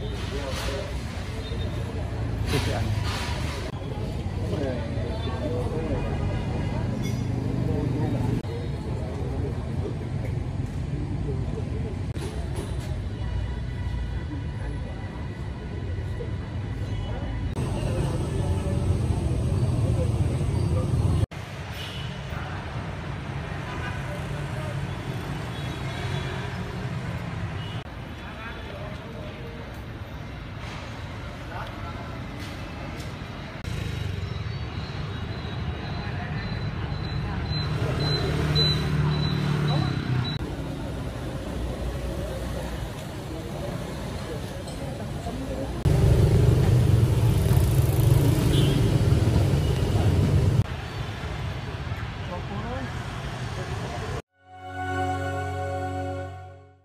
Ito si.